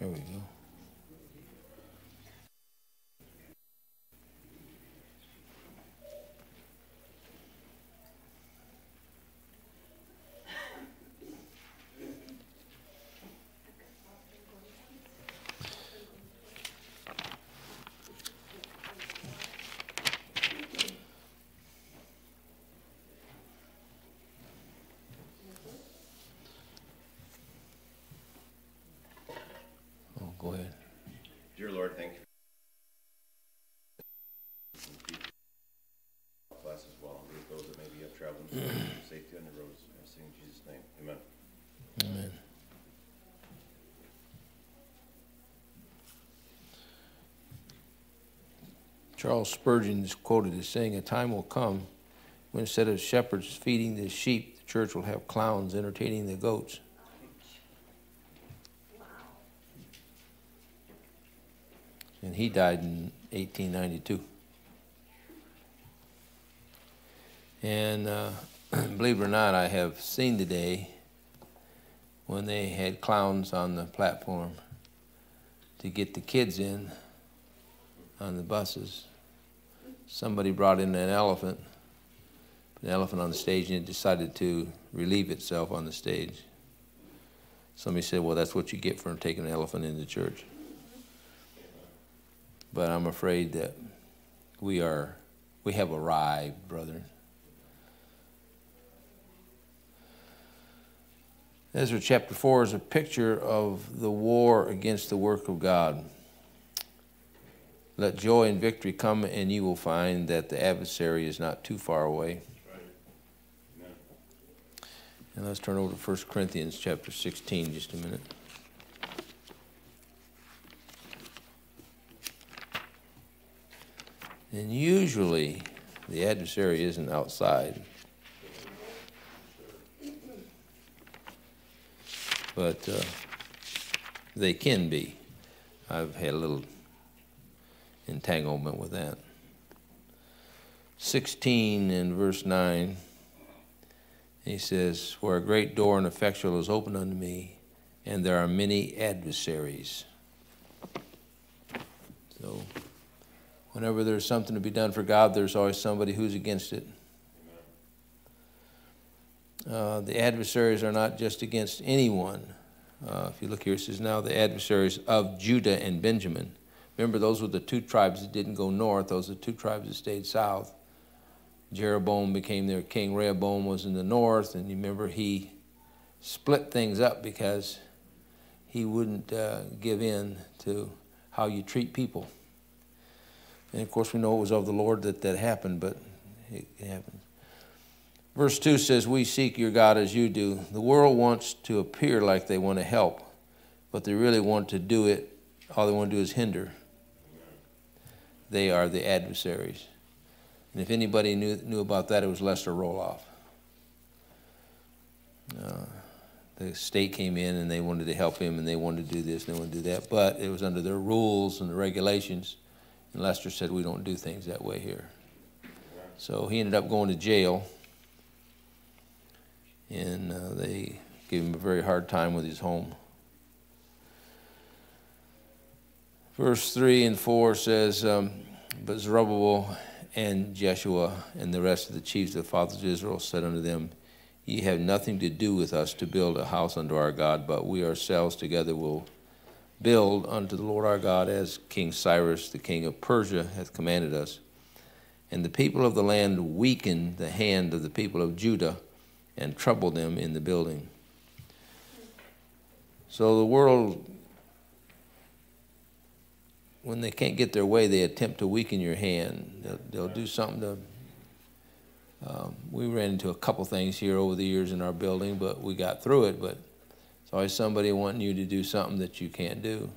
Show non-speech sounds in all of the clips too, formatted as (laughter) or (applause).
There we go. Oh, go ahead. Dear Lord, thank you. Class as well, and those that maybe have traveled, safety on the roads, I say in Jesus' name, amen. Amen. Charles Spurgeon is quoted as saying, A time will come when instead of shepherds feeding the sheep, the church will have clowns entertaining the goats. And he died in 1892. And uh, (clears throat) believe it or not, I have seen the day when they had clowns on the platform to get the kids in on the buses. Somebody brought in an elephant, an elephant on the stage, and it decided to relieve itself on the stage. Somebody said, Well, that's what you get for taking an elephant into church. But I'm afraid that we are, we have arrived, brethren. Ezra chapter 4 is a picture of the war against the work of God. Let joy and victory come, and you will find that the adversary is not too far away. And let's turn over to 1 Corinthians chapter 16 just a minute. And usually the adversary isn't outside. But uh, they can be. I've had a little entanglement with that. 16 in verse 9, he says, For a great door and effectual is opened unto me, and there are many adversaries. So, whenever there's something to be done for God, there's always somebody who's against it. Uh, the adversaries are not just against anyone. Uh, if you look here, it says, Now the adversaries of Judah and Benjamin. Remember, those were the two tribes that didn't go north, those are the two tribes that stayed south. Jeroboam became their king, Rehoboam was in the north, and you remember he split things up because he wouldn't uh, give in to how you treat people. And of course, we know it was of the Lord that that happened, but it, happens. Verse 2 says, We seek your God as you do. The world wants to appear like they want to help, but they really want to do it, all they want to do is hinder. They are the adversaries. And if anybody knew, knew about that, it was Lester Roloff. Uh, the state came in and they wanted to help him and they wanted to do this and they wanted to do that, but it was under their rules and the regulations. And Lester said, We don't do things that way here. So he ended up going to jail and uh, they gave him a very hard time with his home. Verse 3 and 4 says, um, But Zerubbabel and Jeshua and the rest of the chiefs of the fathers of Israel said unto them, Ye have nothing to do with us to build a house unto our God, but we ourselves together will build unto the Lord our God as King Cyrus, the king of Persia, hath commanded us. And the people of the land weakened the hand of the people of Judah and troubled them in the building. So the world, when they can't get their way, they attempt to weaken your hand. They'll, they'll do something to. Um, we ran into a couple things here over the years in our building, but we got through it. But it's always somebody wanting you to do something that you can't do.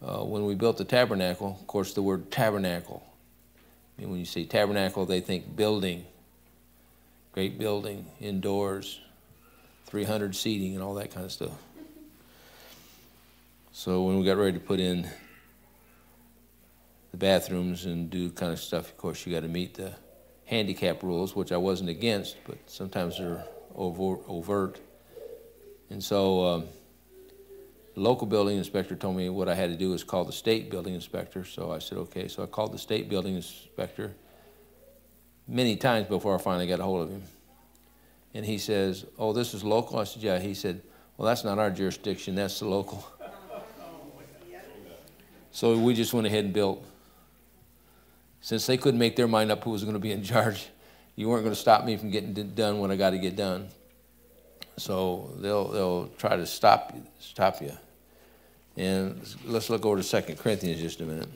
Uh, when we built the tabernacle, of course, the word tabernacle. I mean, when you say tabernacle, they think building great building, indoors, 300 seating, and all that kind of stuff. So when we got ready to put in the bathrooms and do kind of stuff, of course, you got to meet the handicap rules, which I wasn't against, but sometimes they're over, overt. And so um, The local building inspector told me what I had to do was call the state building inspector. So I said, okay. So I called the state building inspector many times before I finally got a hold of him. And he says, oh, this is local? I said, yeah. He said, well, that's not our jurisdiction, that's the local. (laughs) So we just went ahead and built. Since they couldn't make their mind up who was going to be in charge, you weren't going to stop me from getting done what I got to get done. So they'll, they'll try to stop you, stop you. And let's look over to 2 Corinthians just a minute,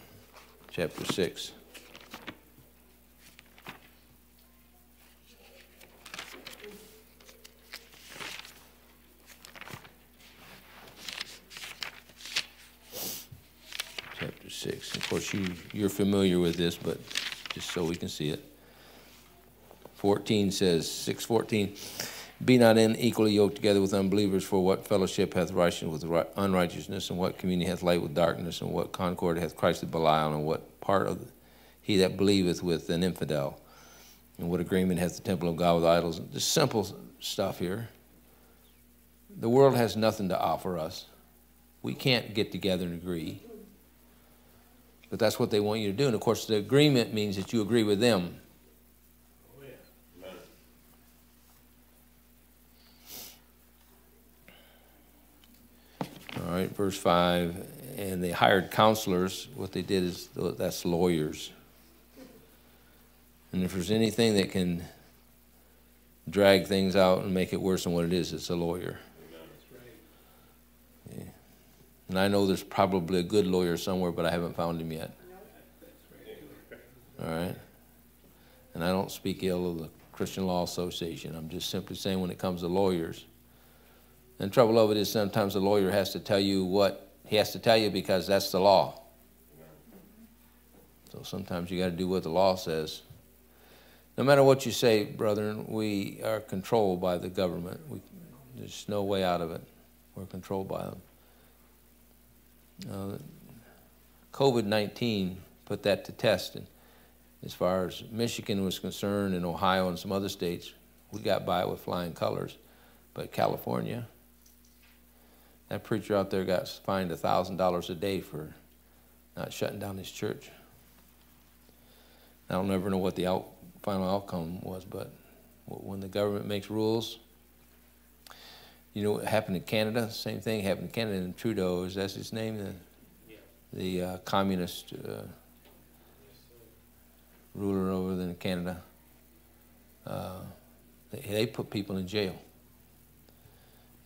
chapter 6. 6. Of course, you, you're familiar with this, but just so we can see it. 14 says, 614. Be not unequally yoked together with unbelievers, for what fellowship hath righteousness with unrighteousness, and what communion hath light with darkness, and what concord hath Christ with Belial, and what part of he that believeth with an infidel, and what agreement hath the temple of God with idols? Just simple stuff here. The world has nothing to offer us. We can't get together and agree. But that's what they want you to do. And of course, the agreement means that you agree with them. All right, verse 5. And they hired counselors. What they did is that's lawyers. And if there's anything that can drag things out and make it worse than what it is, it's a lawyer. Yeah. And I know there's probably a good lawyer somewhere, but I haven't found him yet. All right? And I don't speak ill of the Christian Law Association. I'm just simply saying when it comes to lawyers, and the trouble of it is sometimes the lawyer has to tell you what he has to tell you because that's the law. So sometimes you got to do what the law says. No matter what you say, brethren, we are controlled by the government. We, there's no way out of it. We're controlled by them. Uh, COVID 19 put that to test. And as far as Michigan was concerned, and Ohio and some other states, we got by with flying colors. But California, that preacher out there got fined $1,000 a day for not shutting down his church. I don't ever know what the out, final outcome was, but when the government makes rules, you know what happened in Canada? Same thing happened in Canada. And Trudeau, is that his name? The, the uh, communist uh, ruler over in Canada. Uh, they, they put people in jail.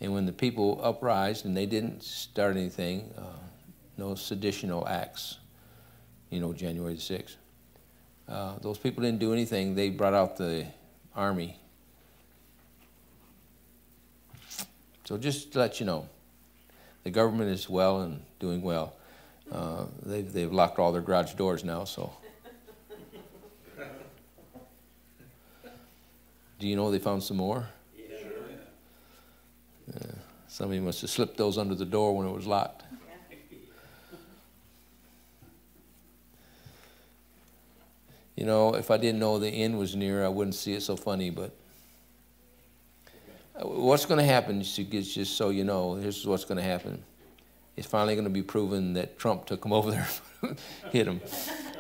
And when the people uprised and they didn't start anything, uh, no seditional acts, you know, January the 6th, uh, those people didn't do anything. They brought out the army. So just to let you know, the government is well and doing well. Uh, they've, they've locked all their garage doors now, so. Do you know they found some more? Yeah. Somebody must have slipped those under the door when it was locked. You know, if I didn't know the end was near, I wouldn't see it so funny, but what's going to happen, just so you know, here's what's going to happen. It's finally going to be proven that Trump took him (laughs) over there, hit him.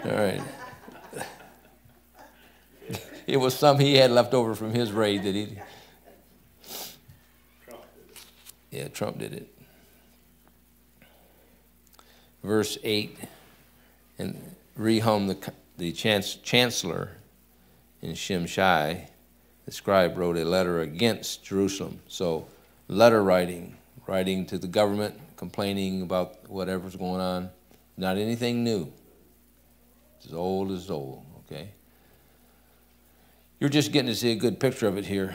All right. (laughs) It was some he had left over from his raid that he Trump Yeah, Trump did it. Verse 8, and Rehum, the, the chancellor in Shimshai, the scribe, wrote a letter against Jerusalem. So, letter writing, writing to the government, complaining about whatever's going on. Not anything new. It's as old as old, okay? You're just getting to see a good picture of it here.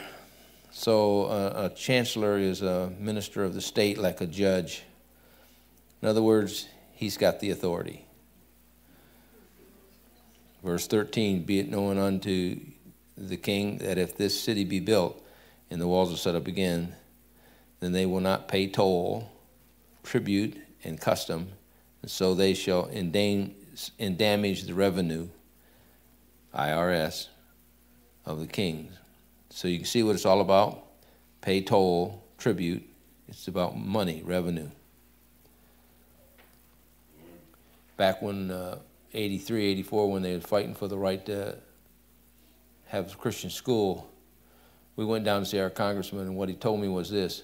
So uh, a chancellor is a minister of the state like a judge. In other words, he's got the authority. Verse 13 Be it known unto the king that if this city be built and the walls are set up again, then they will not pay toll, tribute, and custom, and so they shall endamage the revenue, IRS, of the kings. So you can see what it's all about pay toll, tribute. It's about money, revenue. back when uh, 83, 84, when they were fighting for the right to have a Christian school, we went down to see our congressman, and what he told me was this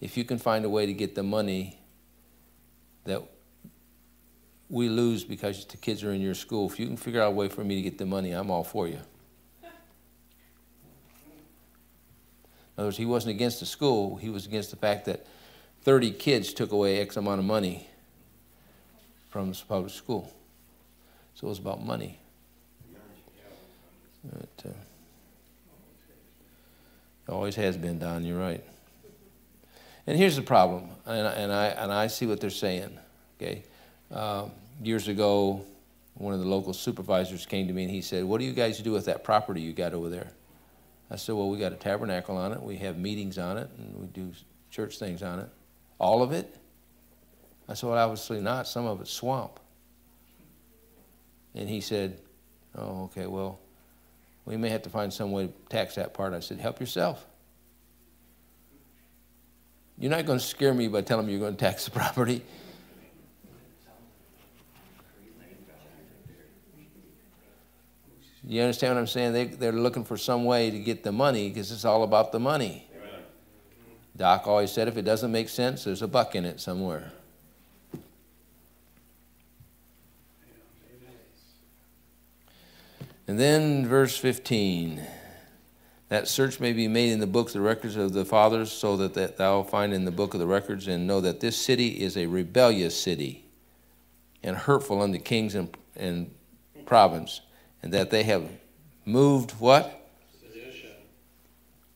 if you can find a way to get the money that we lose because the kids are in your school, if you can figure out a way for me to get the money, I'm all for you. In other words, he wasn't against the school, he was against the fact that 30 kids took away X amount of money from the public school. So it was about money. But, uh, it always has been, Don, you're right. And here's the problem, and, and, I, and I see what they're saying, okay? Uh, years ago, one of the local supervisors came to me and he said, What do you guys do with that property you got over there? I said, Well, we got a tabernacle on it, we have meetings on it, and we do church things on it. All of it? I said, Well, obviously not. Some of it's swamp. And he said, Oh, okay, well, we may have to find some way to tax that part. I said, Help yourself. You're not going to scare me by telling me you're going to tax the (laughs) property. You understand what I'm saying? They, they're looking for some way to get the money because it's all about the money. Amen. Doc always said if it doesn't make sense, there's a buck in it somewhere. And then verse 15 that search may be made in the books of the records of the fathers, so that, that thou find in the book of the records and know that this city is a rebellious city and hurtful unto kings and, and province and that they have moved what? Sedition.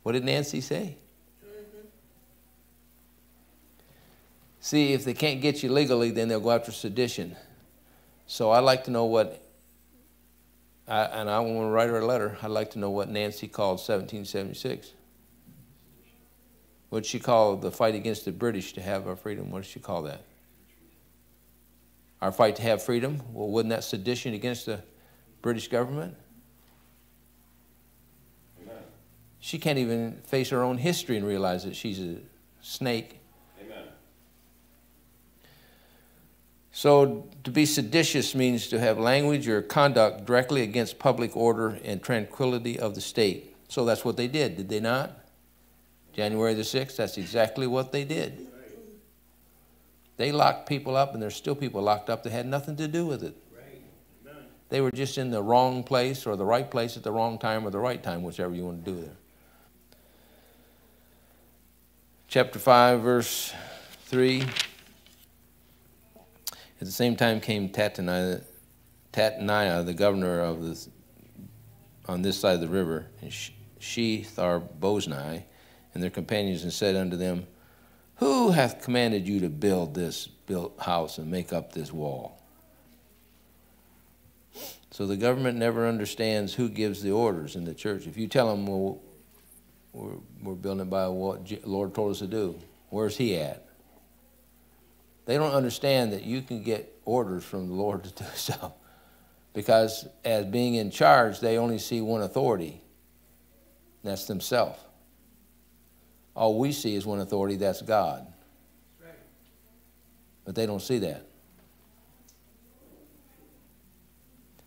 What did Nancy say? Mm-hmm. See, if they can't get you legally, then they'll go after sedition. So I'd like to know what, I, and I want to write her a letter. I'd like to know what Nancy called 1776. What she call the fight against the British to have our freedom? What did she call that? Our fight to have freedom? Well, wasn't that sedition against the British government. Amen. She can't even face her own history and realize that she's a snake. So, to be seditious means to have language or conduct directly against public order and tranquility of the state. So, that's what they did, did they not? January the 6th, that's exactly what they did. They locked people up, and there's still people locked up that had nothing to do with it. They were just in the wrong place or the right place at the wrong time or the right time, whichever you want to do there. Chapter 5, verse 3. At the same time came Tataniah the governor of the, on this side of the river, and Shethar Bozni, and their companions, and said unto them, Who hath commanded you to build this built house and make up this wall? So the government never understands who gives the orders in the church. If you tell them, well, we're, we're building by what the Lord told us to do, where's He at? They don't understand that you can get orders from the Lord to do (laughs) so. Because as being in charge, they only see one authority that's themselves. All we see is one authority, that's God. But they don't see that.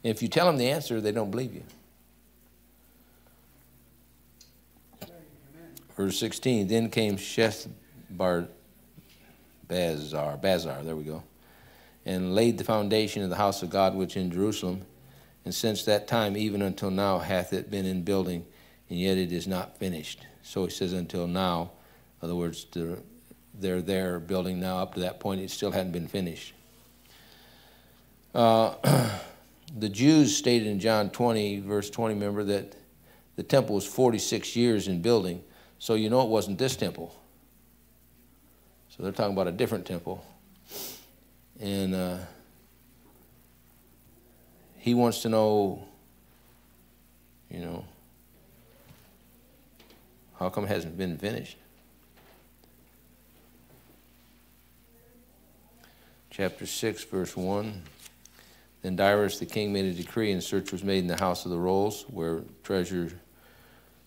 if you tell them the answer, they don't believe you. Verse 16, then came Shethbar Bazar, Bazar, there we go, and laid the foundation of the house of God which in Jerusalem. And since that time, even until now, hath it been in building, and yet it is not finished. So he says, until now. In other words, they're there building now. Up to that point, it still hadn't been finished. Uh, (clears throat) the Jews stated in John 20, verse 20, remember that the temple was 46 years in building, so you know it wasn't this temple. So they're talking about a different temple. And uh, he wants to know, you know, how come it hasn't been finished? Chapter 6, verse 1. Then Darius the king made a decree, and search was made in the house of the rolls, where treasures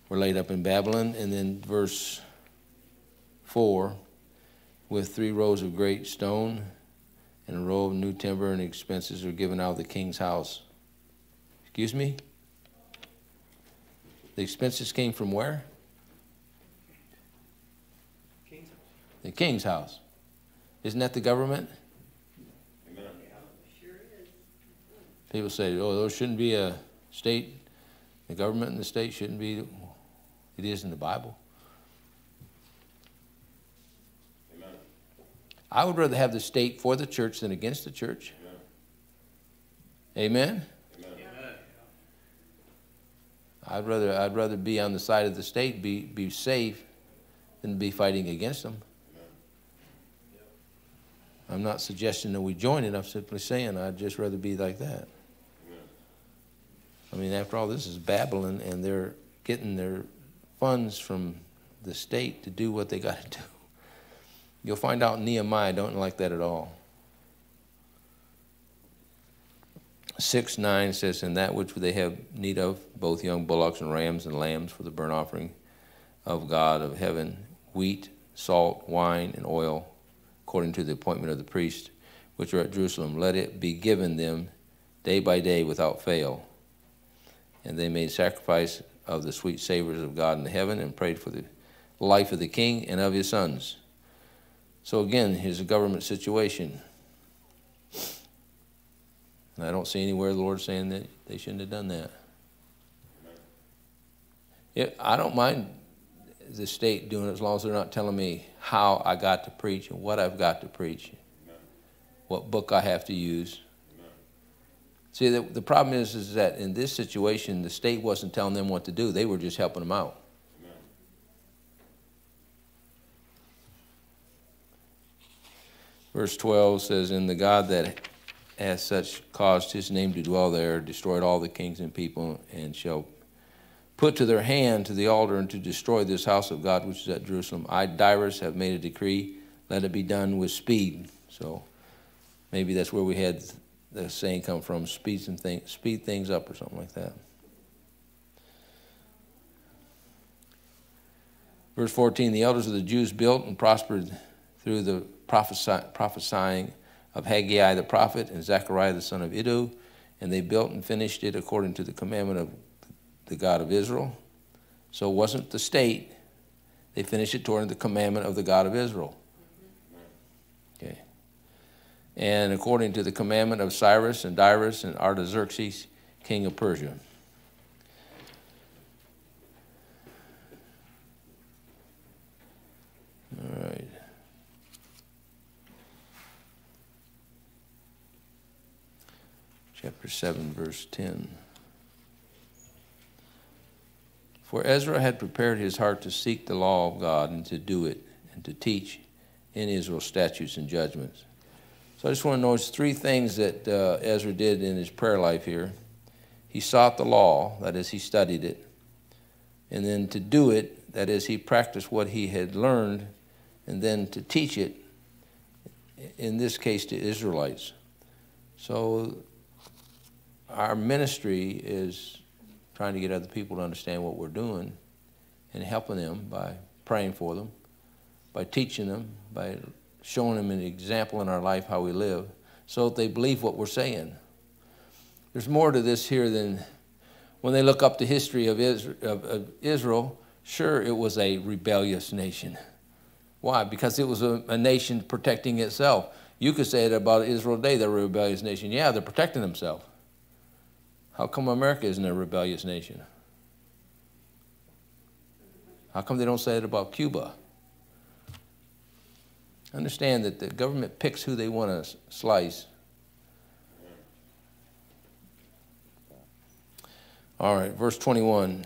were laid up in Babylon. And then verse 4 with three rows of great stone and a row of new timber and expenses are given out of the king's house. Excuse me? The expenses came from where? King's. The king's house. Isn't that the government? Amen. People say, oh, there shouldn't be a state, the government and the state shouldn't be. It is in the Bible. I would rather have the state for the church than against the church. Amen? Amen. I'd rather, I'd rather be on the side of the state, be, be safe, than be fighting against them. I'm not suggesting that we join it. I'm simply saying I'd just rather be like that. I mean, after all, this is Babylon, and they're getting their funds from the state to do what they got to do. You'll find out Nehemiah don't like that at all. 6 9 says, And that which they have need of, both young bullocks and rams and lambs for the burnt offering of God of heaven, wheat, salt, wine, and oil, according to the appointment of the priest, which are at Jerusalem, let it be given them day by day without fail. And they made sacrifice of the sweet savors of God in the heaven and prayed for the life of the king and of his sons. So again, here's a government situation. And I don't see anywhere the Lord saying that they shouldn't have done that. Yeah, I don't mind the state doing it as long as they're not telling me how I got to preach and what I've got to preach, what book I have to use. See, the, the problem is, is that in this situation, the state wasn't telling them what to do, they were just helping them out. Verse 12 says, And the God that has such caused his name to dwell there, destroyed all the kings and people, and shall put to their hand to the altar and to destroy this house of God which is at Jerusalem. I, Darius, have made a decree, let it be done with speed. So maybe that's where we had the saying come from, speed, some thing, speed things up or something like that. Verse 14, the elders of the Jews built and prospered through the prophesying of Haggai the prophet and Zechariah the son of Iddo, and they built and finished it according to the commandment of the God of Israel. So it wasn't the state, they finished it according to the commandment of the God of Israel. Okay. And according to the commandment of Cyrus and Darius and Artaxerxes, king of Persia. Chapter 7, verse 10. For Ezra had prepared his heart to seek the law of God and to do it and to teach in Israel statutes and judgments. So I just want to notice three things that uh, Ezra did in his prayer life here. He sought the law, that is, he studied it. And then to do it, that is, he practiced what he had learned, and then to teach it, in this case to Israelites. So our ministry is trying to get other people to understand what we're doing and helping them by praying for them, by teaching them, by showing them an example in our life how we live, so that they believe what we're saying. There's more to this here than when they look up the history of Israel, sure, it was a rebellious nation. Why? Because it was a, a, nation protecting itself. You could say it about Israel today, they're a rebellious nation. Yeah, they're protecting themselves. How come America isn't a rebellious nation? How come they don't say it about Cuba? Understand that the government picks who they want to slice. All right, verse 21.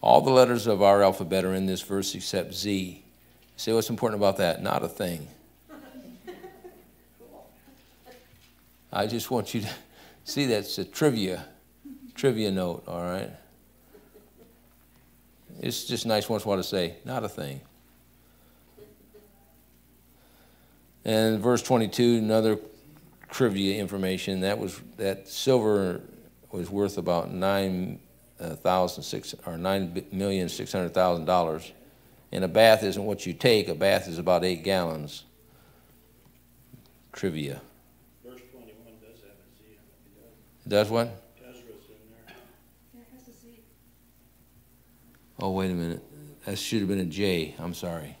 All the letters of our alphabet are in this verse except Z. See what's important about that? Not a thing. (laughs) I just want you to See, that's a trivia, trivia note, all right? It's just nice once in a while to say, not a thing. And verse 22, another trivia information, that was that silver was worth about nine uh, or nine million six hundred thousand dollars. And a bath isn't what you take, a bath is about eight gallons. Trivia. Does what? Ezra's in there. Yeah, it has a Z. Oh, wait a minute. That should have been a J. I'm sorry.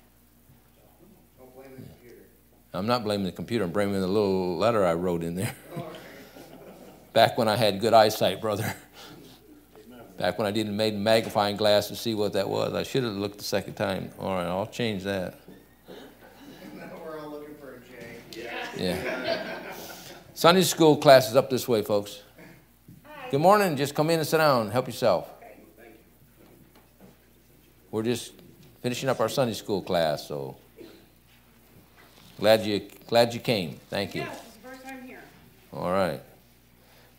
Don't blame the computer. I'm not blaming the computer. I'm blaming the little letter I wrote in there. (laughs) Back when I had good eyesight, brother. Back when I didn't need a magnifying glass to see what that was. I should have looked the second time. All right, I'll change that. We're all looking for a J. Yeah. Sunday school class is up this way, folks. Good morning. Just come in and sit down. Help yourself. We're just finishing up our Sunday school class, so glad you glad you came. Thank you. Yes, it's the first time here. All right.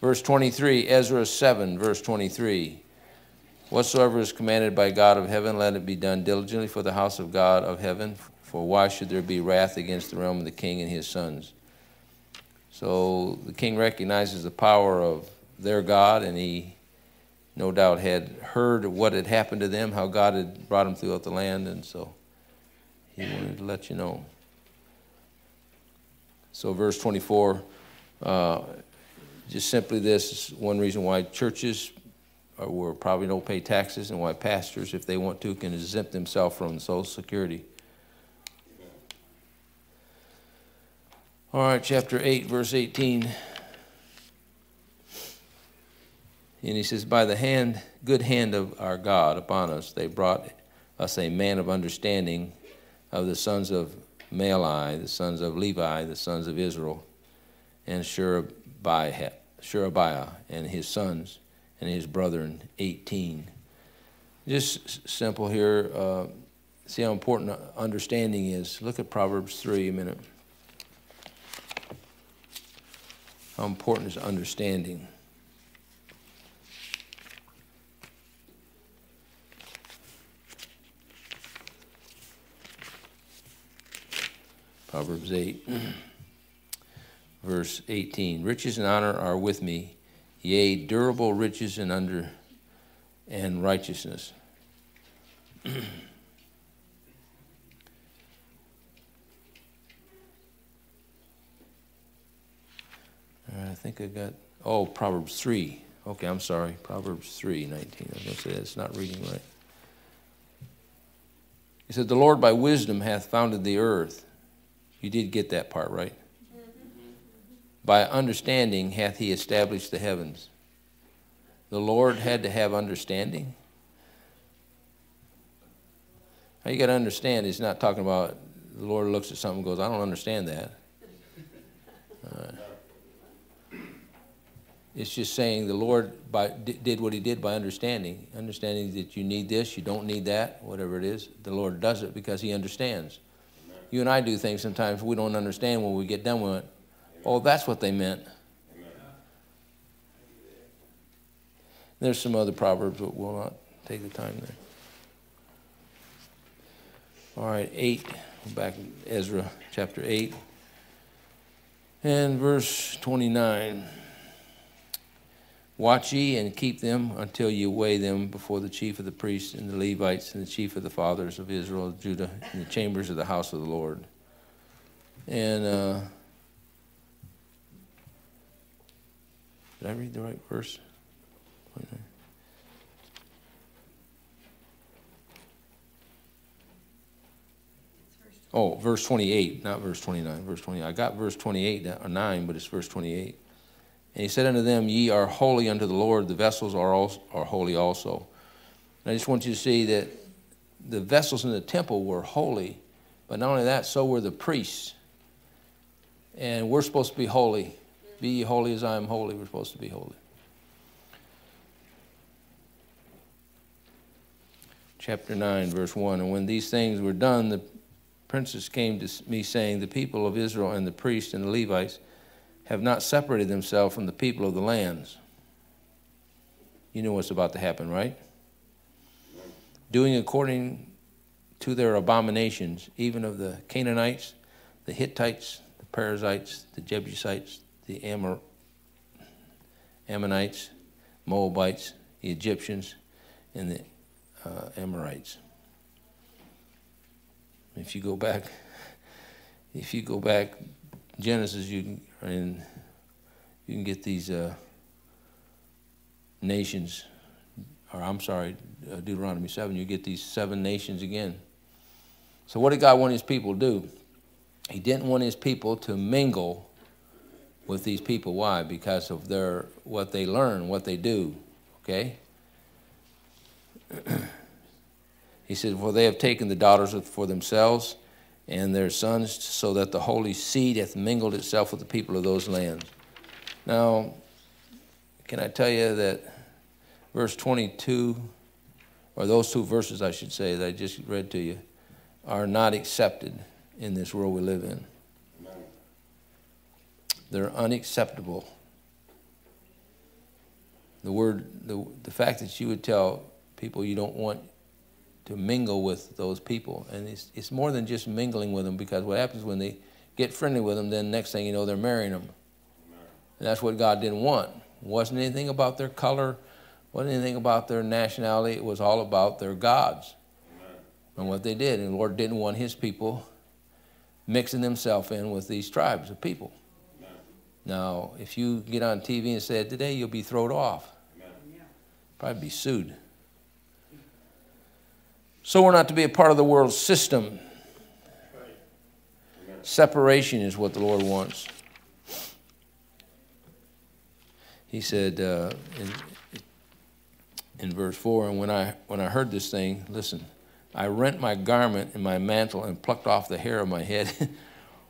Verse 23, Ezra 7, verse 23. Whatsoever is commanded by God of heaven, let it be done diligently for the house of God of heaven. For why should there be wrath against the realm of the king and his sons? So the king recognizes the power of their God, and he no doubt had heard what had happened to them, how God had brought them throughout the land, and so he wanted to let you know. So, verse 24. Uh, just simply this is one reason why churches are, will probably don't pay taxes and why pastors, if they want to, can exempt themselves from Social Security. All right, chapter 8, verse 18. And he says, By the hand, good hand of our God upon us, they brought us a man of understanding of the sons of Mahli, the sons of Levi, the sons of Israel, and Sherebiah, and his sons and his brethren, 18. Just simple here. Uh, see how important understanding is. Look at Proverbs 3 a minute. How important is understanding? Proverbs 8, (clears throat) verse 18. Riches and honor are with me, yea, durable riches and under and righteousness. (clears throat) Uh, I think I got, oh, Proverbs 3. Okay, I'm sorry. Proverbs 3, 19. I was going to say that's not reading right. He said, The Lord by wisdom hath founded the earth. You did get that part right. By understanding hath he established the heavens. The Lord had to have understanding. How you got to understand, he's not talking about the Lord looks at something and goes, I don't understand that. Uh, it's just saying the Lord by, did what he did by understanding. Understanding that you need this, you don't need that, whatever it is. The Lord does it because he understands. You and I do things sometimes we don't understand when we get done with it. Oh, that's what they meant. There's some other proverbs, but we'll not take the time there. All right, 8, back in Ezra chapter 8 and verse 29. Watch ye and keep them until you weigh them before the chief of the priests and the Levites and the chief of the fathers of Israel Judah in the chambers of the house of the Lord. And uh, did I read the right verse? Oh, verse 28, not verse 29, verse 20. I got verse 28 or uh, 9, but it's verse 28. And he said unto them, Ye are holy unto the Lord, the vessels are, also, are holy also. And I just want you to see that the vessels in the temple were holy, but not only that, so were the priests. And we're supposed to be holy. Be holy as I am holy. We're supposed to be holy. Chapter 9, verse 1 And when these things were done, the princes came to me, saying, The people of Israel and the priests and the Levites have not separated themselves from the people of the lands. You know what's about to happen, right? Doing according to their abominations, even of the Canaanites, the Hittites, the Perizzites, the Jebusites, the Amor- Ammonites, Moabites, the Egyptians, and the uh, Amorites. If you go back, (laughs) if you go back Genesis, you can, and you can get these uh, nations, or I'm sorry, uh, Deuteronomy 7, you get these seven nations again. So, what did God want his people to do? He didn't want his people to mingle with these people. Why? Because of their what they learn, what they do. Okay? (clears throat) he said, For they have taken the daughters for themselves and their sons, so that the holy seed hath mingled itself with the people of those lands. Now, can I tell you that verse 22, or those two verses, I should say, that I just read to you, are not accepted in this world we live in. They're unacceptable. The word, the, the fact that you would tell people you don't want to mingle with those people, and it's, it's more than just mingling with them because what happens when they get friendly with them, then next thing you know, they're marrying them. And that's what God didn't want. It wasn't anything about their color, wasn't anything about their nationality. It was all about their gods and what they did. And the Lord didn't want His people mixing themselves in with these tribes of people. Now, if you get on TV and say it today, you'll be thrown off. Probably be sued. So we're not to be a part of the world system. Separation is what the Lord wants. He said uh, in, in verse 4 And when I, when I heard this thing, listen, I rent my garment and my mantle and plucked off the hair of my head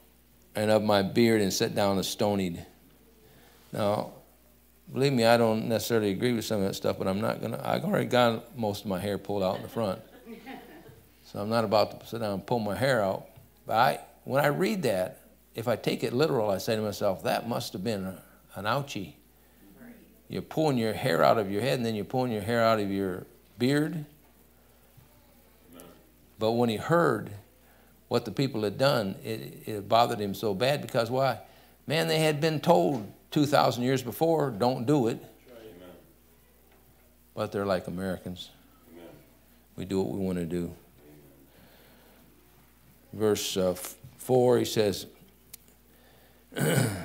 (laughs) and of my beard and sat down a astonied. Now, believe me, I don't necessarily agree with some of that stuff, but I'm not going to, I've already got most of my hair pulled out in the front. So I'm not about to sit down and pull my hair out. But I, when I read that, if I take it literal, I say to myself, that must have been an ouchie. You're pulling your hair out of your head and then you're pulling your hair out of your beard. But when he heard what the people had done, it, it bothered him so bad because why? Man, they had been told 2,000 years before, don't do it. But they're like Americans. We do what we want to do. Verse uh, 4, he says, (clears throat) oh,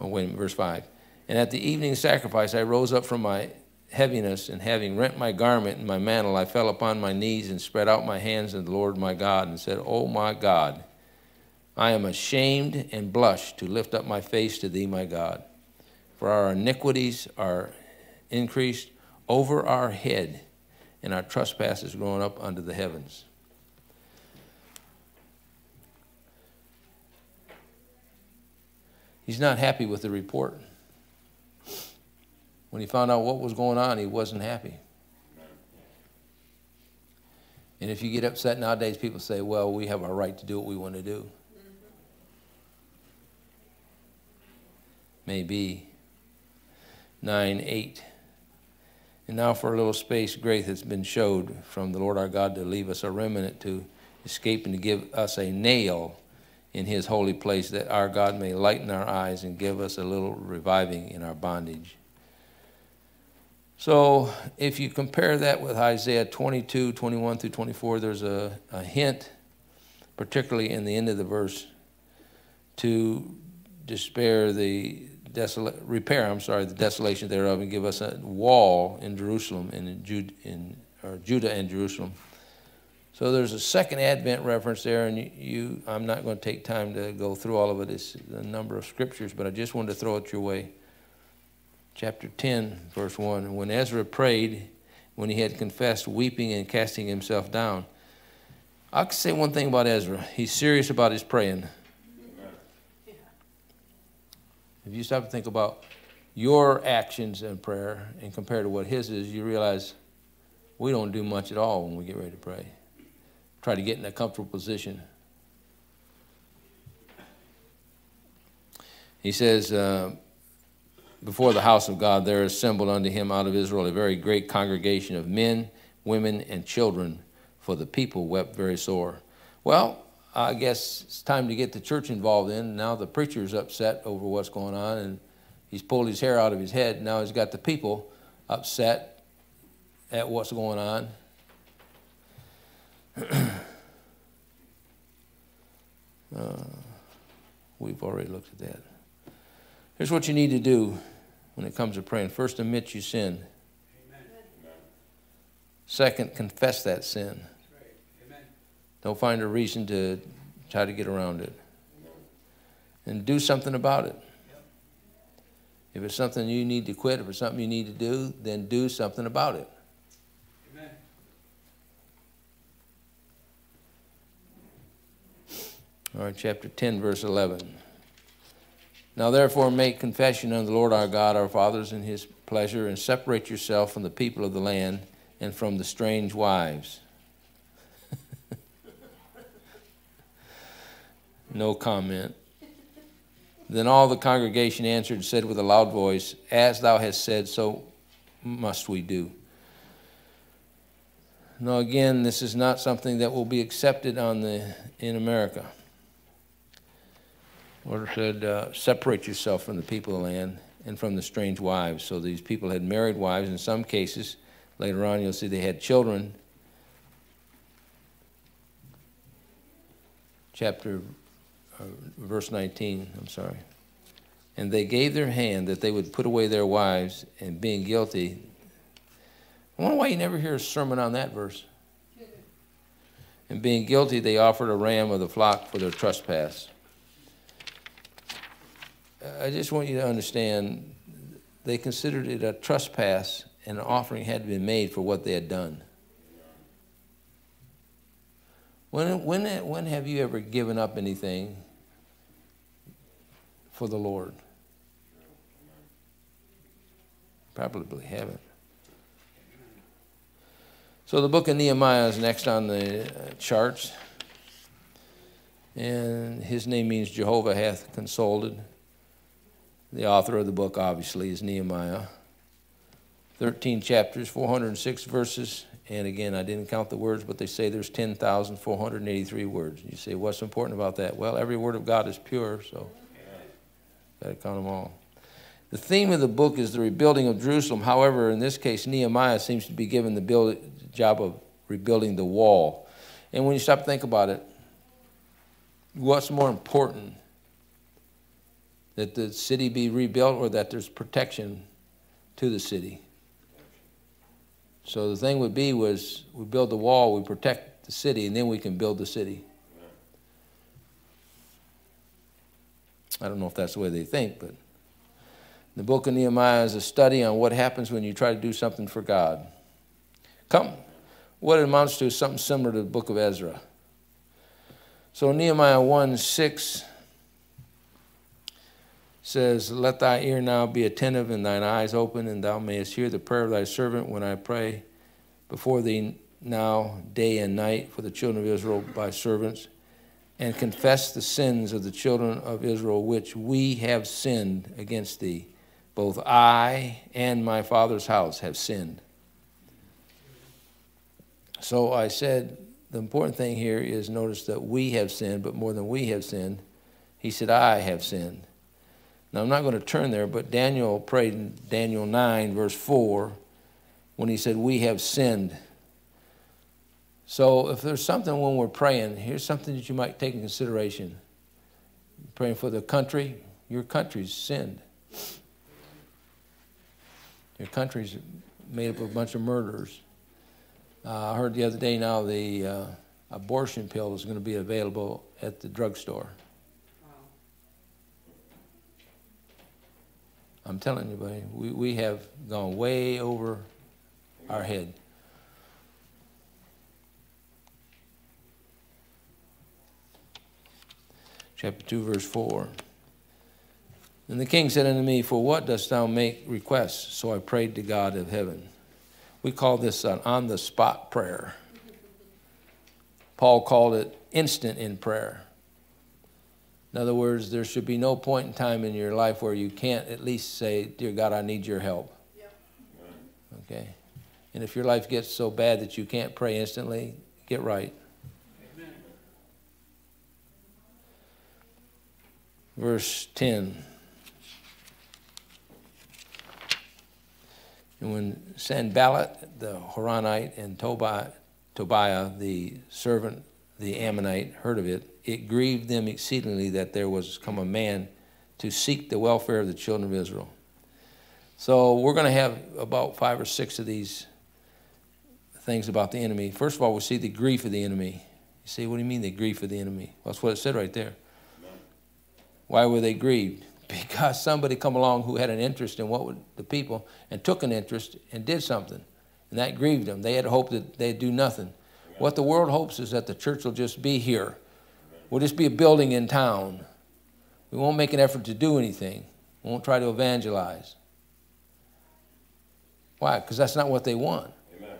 wait verse 5. And at the evening sacrifice, I rose up from my heaviness, and having rent my garment and my mantle, I fell upon my knees and spread out my hands to the Lord my God, and said, O my God, I am ashamed and blush to lift up my face to thee, my God. For our iniquities are increased over our head, and our trespasses grown up unto the heavens. He's not happy with the report. When he found out what was going on, he wasn't happy. And if you get upset nowadays, people say, well, we have our right to do what we want to do. Maybe. 9, 8. And now for a little space, grace has been showed from the Lord our God to leave us a remnant to escape and to give us a nail in his holy place, that our God may lighten our eyes and give us a little reviving in our bondage. So if you compare that with Isaiah 22, 21 through 24, there's a, a hint, particularly in the end of the verse, to despair the desolate, repair, I'm sorry, the desolation thereof, and give us a wall in Jerusalem and in, Jude, in or Judah and Jerusalem. So there's a second Advent reference there, and you, you, I'm not going to take time to go through all of it. It's a number of scriptures, but I just wanted to throw it your way chapter 10, verse 1. When Ezra prayed, when he had confessed, weeping and casting himself down, I can say one thing about Ezra. He's serious about his praying. If you stop to think about your actions in prayer and compare to what his is, you realize we don't do much at all when we get ready to pray. Try to get in a comfortable position. He says, uh, before the house of God, there assembled unto him out of Israel a very great congregation of men, women, and children, for the people wept very sore. Well, I guess it's time to get the church involved in. Now the preacher's upset over what's going on, and he's pulled his hair out of his head. Now he's got the people upset at what's going on. Uh, we've already looked at that. Here's what you need to do when it comes to praying. First, admit you sin. Second, confess that sin. Don't find a reason to try to get around it. And do something about it. If it's something you need to quit, if it's something you need to do, then do something about it. Right, chapter 10, verse 11. Now therefore make confession unto the Lord our God, our fathers, in his pleasure, and separate yourself from the people of the land and from the strange wives. (laughs) no comment. Then all the congregation answered and said with a loud voice, As thou hast said, so must we do. Now, again, this is not something that will be accepted on the, in America. Lord said, uh, Separate yourself from the people of the land and from the strange wives. So these people had married wives. In some cases, later on, you'll see they had children. Chapter uh, verse 19, I'm sorry. And they gave their hand that they would put away their wives, and being guilty. I wonder why you never hear a sermon on that verse. And being guilty, they offered a ram of the flock for their trespass. I just want you to understand they considered it a trespass, and an offering had to be made for what they had done. When, when, when have you ever given up anything for the Lord? Probably haven't. So the book of Nehemiah is next on the uh, charts. And his name means Jehovah hath consulted. The author of the book, obviously, is Nehemiah. 13 chapters, 406 verses. And again, I didn't count the words, but they say there's 10,483 words. You say, what's important about that? Well, every word of God is pure, so got to count them all. The theme of the book is the rebuilding of Jerusalem. However, in this case, Nehemiah seems to be given the build, job of rebuilding the wall. And when you stop to think about it, what's more important? That the city be rebuilt or that there's protection to the city? So the thing would be was we build the wall, we protect the city, and then we can build the city. I don't know if that's the way they think, but the book of Nehemiah is a study on what happens when you try to do something for God. Come, what it amounts to is something similar to the book of Ezra. So Nehemiah 1 6 says, Let thy ear now be attentive and thine eyes open, and thou mayest hear the prayer of thy servant when I pray before thee now, day and night, for the children of Israel by servants and confess the sins of the children of Israel which we have sinned against thee. Both I and my father's house have sinned. So I said, the important thing here is notice that we have sinned, but more than we have sinned, he said, I have sinned. Now I'm not going to turn there, but Daniel prayed in Daniel 9, verse 4, when he said, We have sinned. So if there's something when we're praying, here's something that you might take in consideration. Praying for the country, your country's sinned. Your country's made up of a bunch of murderers. Uh, I heard the other day now the uh, abortion pill is going to be available at the drugstore. I'm telling you, buddy, we, we have gone way over our head. chapter 2, verse 4. And the king said unto me, For what dost thou make requests? So I prayed to God of heaven. We call this an on the spot prayer. Paul called it instant in prayer. In other words, there should be no point in time in your life where you can't at least say, Dear God, I need your help. Okay? And if your life gets so bad that you can't pray instantly, get right. verse 10. And when Sanballat the Horonite and Tobiah, Tobiah the servant, the Ammonite, heard of it, it grieved them exceedingly that there was come a man to seek the welfare of the children of Israel. So we're going to have about five or six of these things about the enemy. First of all, we see the grief of the enemy. You say, what do you mean the grief of the enemy? Well, that's what it said right there. Why were they grieved? (laughs) Because somebody come along who had an interest in what would the people and took an interest and did something. And that grieved them. They had hoped that they'd do nothing. What the world hopes is that the church will just be here. We'll just be a building in town. We won't make an effort to do anything. We won't try to evangelize. Why? Because that's not what they want. Amen.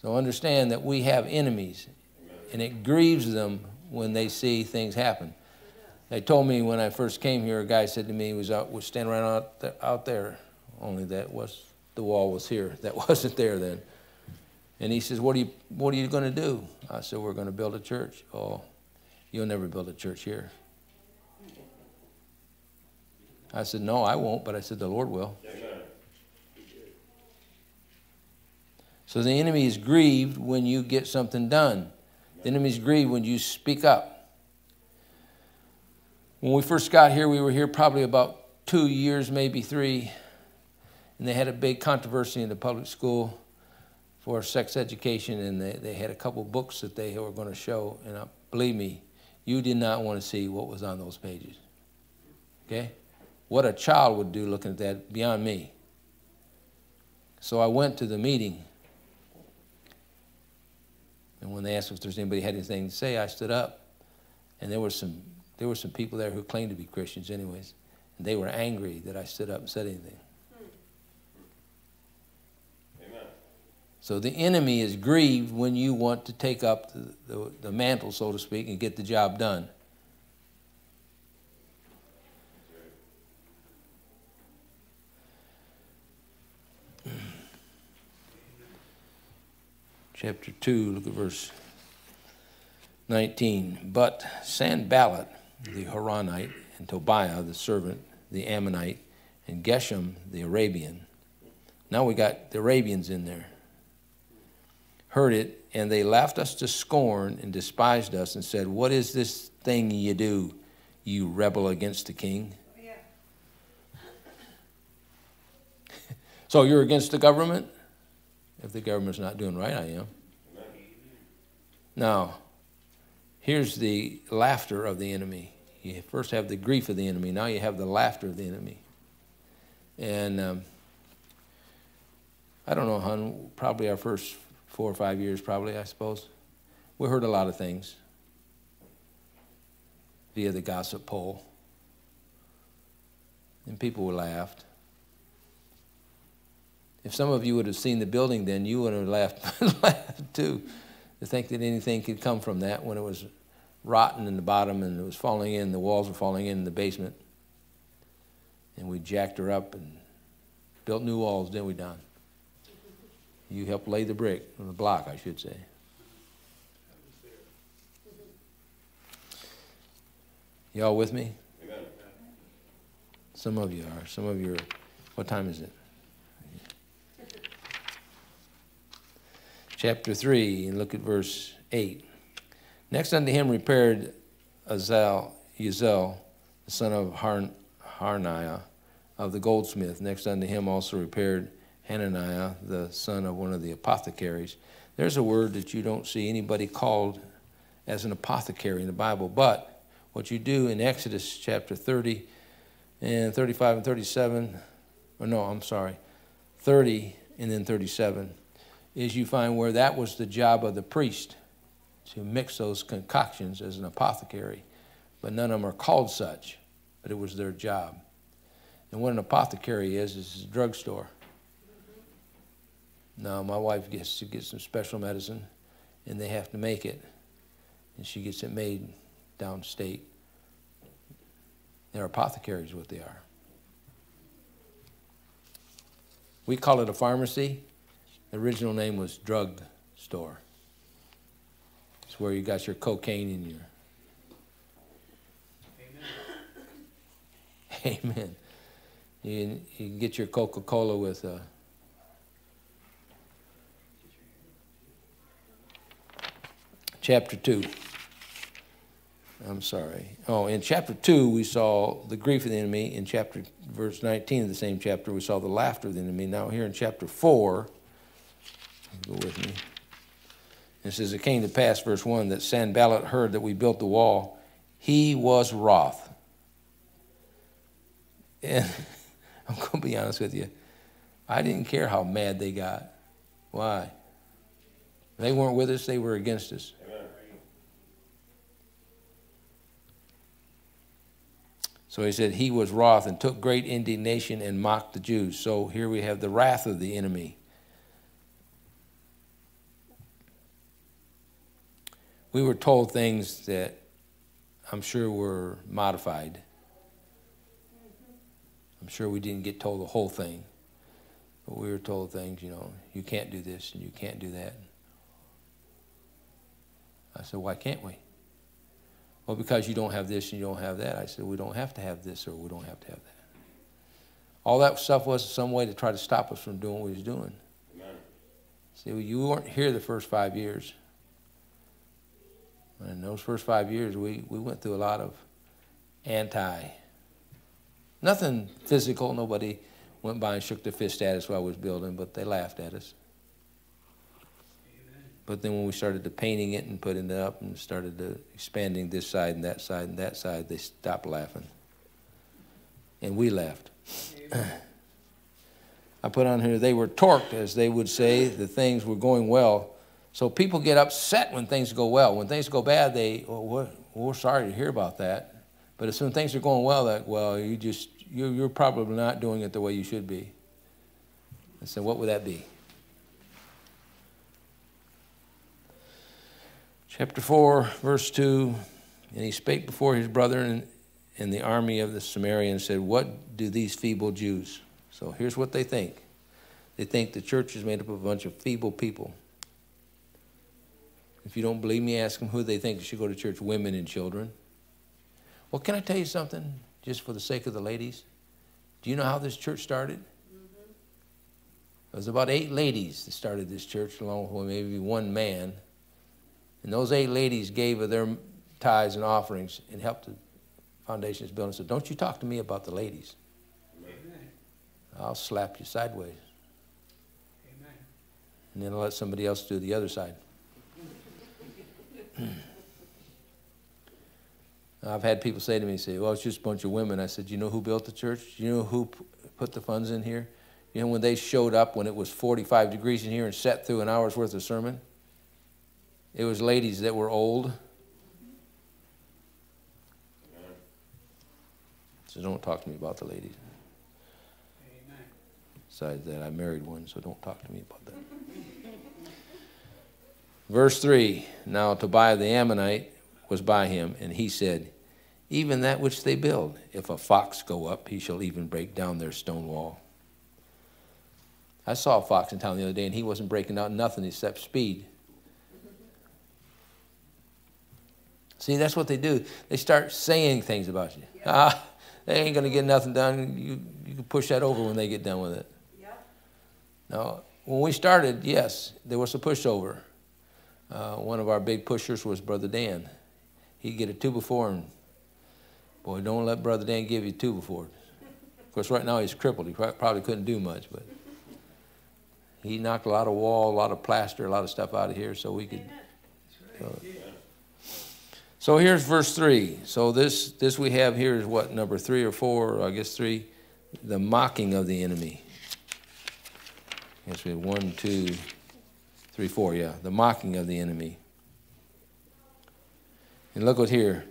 So understand that we have enemies, and it grieves them when they see things happen. They told me when I first came here, a guy said to me, he was out, was standing right out there, out there, only that was the wall was here. That (laughs) wasn't there then. And he says, "What are you What are you going to do?" I said, "We're going to build a church." Oh, you'll never build a church here. I said, "No, I won't," but I said, "The Lord will." Amen. So the enemy is grieved when you get something done. The enemy is grieved when you speak up. When we first got here, we were here probably about two years, maybe three, and they had a big controversy in the public school for sex education, and they, they had a couple books that they were going to show. And uh, believe me, you did not want to see what was on those pages. Okay? What a child would do looking at that beyond me. So I went to the meeting. And when they asked if there's anybody had anything to say, I stood up. And there were some there were some people there who claimed to be Christians anyways. And they were angry that I stood up and said anything. So the enemy is grieved when you want to take up the, the, the mantle, so to speak, and get the job done. Chapter 2, look at verse 19. But Sanballat, the Horonite, and Tobiah, the servant, the Ammonite, and Geshem, the Arabian. Now we got the Arabians in there. Heard it, and they laughed us to scorn and despised us and said, What is this thing you do, you rebel against the king? Yeah. (laughs) So you're against the government? If the government's not doing right, I am. Now, here's the laughter of the enemy. You first have the grief of the enemy, now you have the laughter of the enemy. And um, I don't know, hon, probably our first four or five years, probably, I suppose. We heard a lot of things via the gossip poll. And people laughed. If some of you would have seen the building then, you would have laughed, (laughs) laughed too, to think that anything could come from that when it was rotten in the bottom and it was falling in, the walls were falling in, in the basement. And we jacked her up and built new walls, didn't we, Don? You helped lay the brick, or the block, I should say. Y'all with me? Some of you are. Some of you are. What time is it? Chapter 3, and look at verse 8. Next unto him repaired Azal, Uzel, the son of Har, Harniah, of the goldsmith. Next unto him also repaired Hananiah, the son of one of the apothecaries. There's a word that you don't see anybody called as an apothecary in the Bible, but what you do in Exodus chapter 30 and 35 and 37, or no, I'm sorry, 30 and then 37, is you find where that was the job of the priest to mix those concoctions as an apothecary. But none of them are called such, but it was their job. And what an apothecary is, is a drugstore. Now, my wife gets to get some special medicine, and they have to make it, and she gets it made downstate. They're apothecaries, what they are. We call it a pharmacy. The original name was drug store. It's where you got your cocaine in your. Amen. (laughs) Amen. You, you can get your Coca Cola with. Uh, chapter 2. I'm sorry. Oh, in chapter 2, we saw the grief of the enemy. In chapter, verse 19 of the same chapter, we saw the laughter of the enemy. Now, here in chapter 4, go with me. It says, It came to pass, verse 1, that Sanballat heard that we built the wall. He was wroth. And (laughs) I'm going to be honest with you. I didn't care how mad they got. Why? They weren't with us, they were against us. So he said, He was wroth and took great indignation and mocked the Jews. So here we have the wrath of the enemy. We were told things that I'm sure were modified. I'm sure we didn't get told the whole thing. But we were told things, you know, you can't do this and you can't do that. I said, why can't we? Well, because you don't have this and you don't have that. I said, we don't have to have this or we don't have to have that. All that stuff was some way to try to stop us from doing what we was doing. Amen. See, you weren't here the first five years. In those first five years, we, we went through a lot of anti. Nothing physical. Nobody went by and shook their fist at us while we was building, but they laughed at us. But then when we started to painting it and putting it up and started to expanding this side and that side and that side, they stopped laughing. And we laughed. (clears throat) I put on here, they were torqued, as they would say, the things were going well. So people get upset when things go well. When things go bad, they, oh, we're, we're sorry to hear about that. But as soon as things are going well, like, well, you just, you're, you're probably not doing it the way you should be. I said, what would that be? Chapter 4, verse 2 And he spake before his brethren in the army of the Samaritans, said, What do these feeble Jews? So here's what they think they think the church is made up of a bunch of feeble people. If you don't believe me, ask them who they think should go to church women and children. Well, can I tell you something, just for the sake of the ladies? Do you know how this church started? Mm-hmm. It was about eight ladies that started this church, along with maybe one man. And those eight ladies gave of their tithes and offerings and helped the foundation's building. So don't you talk to me about the ladies. Amen. I'll slap you sideways. Amen. And then I'll let somebody else do the other side. (clears throat) I've had people say to me, say, well, it's just a bunch of women. I said, you know who built the church? You know who put the funds in here? You know when they showed up when it was 45 degrees in here and sat through an hour's worth of sermon? It was ladies that were old. So don't talk to me about the ladies. Besides that, I married one, so don't talk to me about that. Verse 3 Now Tobiah the Ammonite was by him, and he said, Even that which they build, if a fox go up, he shall even break down their stone wall. I saw a fox in town the other day, and he wasn't breaking out nothing except speed. See, that's what they do. They start saying things about you. Ah, they ain't going to get nothing done. You, you can push that over when they get done with it. Yep. Now, when we started, yes, there was a pushover. Uh, one of our big pushers was Brother Dan. He'd get a two before, and boy, don't let Brother Dan give you two before. Of course, right now he's crippled. He probably couldn't do much, but he knocked a lot of wall, a lot of plaster, a lot of stuff out of here so we could. Uh, so here's verse 3. So this, this we have here is what, number 3 or 4, or I guess 3? The mocking of the enemy. Yes, we have 1, 2, 3, 4, yeah. The mocking of the enemy. And look what here.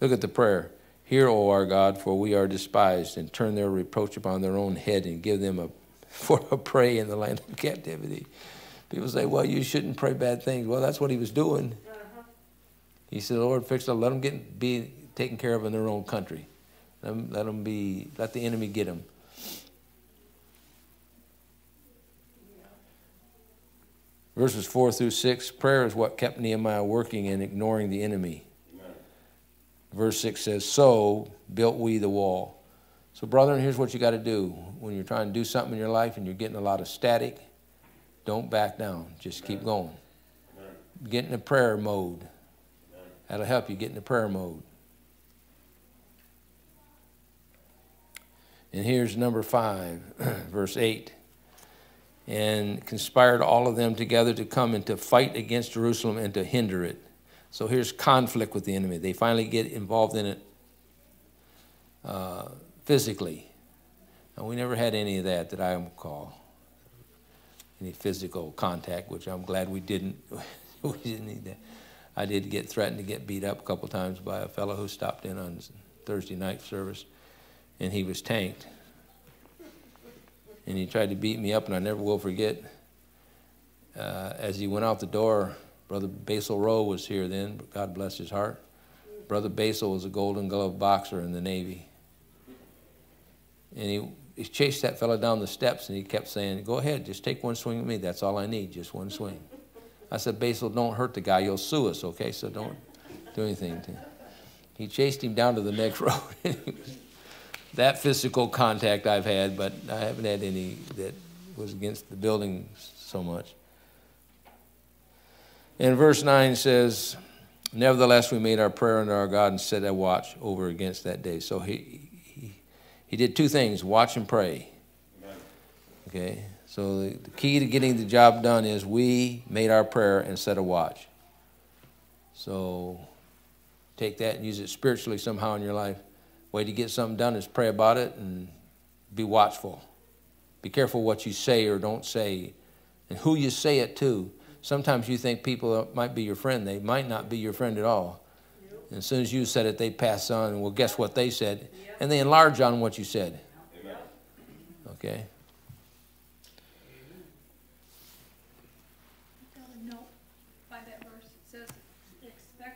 Look at the prayer. Hear, O our God, for we are despised, and turn their reproach upon their own head, and give them a, (laughs) for a prey in the land of captivity. People say, well, you shouldn't pray bad things. Well, that's what he was doing. He said, Lord, fix them, let them get, be taken care of in their own country. Let them, let them be, let the enemy get them. Verses 4 through 6 prayer is what kept Nehemiah working and ignoring the enemy. Verse 6 says, So built we the wall. So, brethren, here's what you got to do. When you're trying to do something in your life and you're getting a lot of static, don't back down. Just keep going. Get in prayer mode. That'll help you get into prayer mode. And here's number five, (clears throat) verse 8. And conspired all of them together to come and to fight against Jerusalem and to hinder it. So here's conflict with the enemy. They finally get involved in it uh, physically. And we never had any of that that I recall, any physical contact, which I'm glad we didn't. (laughs) we didn't need that. I did get threatened to get beat up a couple times by a fellow who stopped in on Thursday night service, and he was tanked. And he tried to beat me up, and I never will forget. Uh, as he went out the door, Brother Basil Rowe was here then, God bless his heart. Brother Basil was a Golden Glove boxer in the Navy. And he, he chased that fellow down the steps, and he kept saying, Go ahead, just take one swing at me. That's all I need, just one swing. I said, Basil, don't hurt the guy. You'll sue us, okay? So don't do anything to him. He chased him down to the next (laughs) road. that physical contact I've had, but I haven't had any that was against the building so much. And verse 9 says, Nevertheless, we made our prayer unto our God and set a watch over against that day. So he, he, he did two things watch and pray. Okay? So the, the key to getting the job done is we made our prayer and set a watch. So take that and use it spiritually somehow in your life. Way to get something done is pray about it and be watchful. Be careful what you say or don't say and who you say it to. Sometimes you think people might be your friend. They might not be your friend at all. And as soon as you said it, they pass on, and well, guess what they said? And they enlarge on what you said. Okay?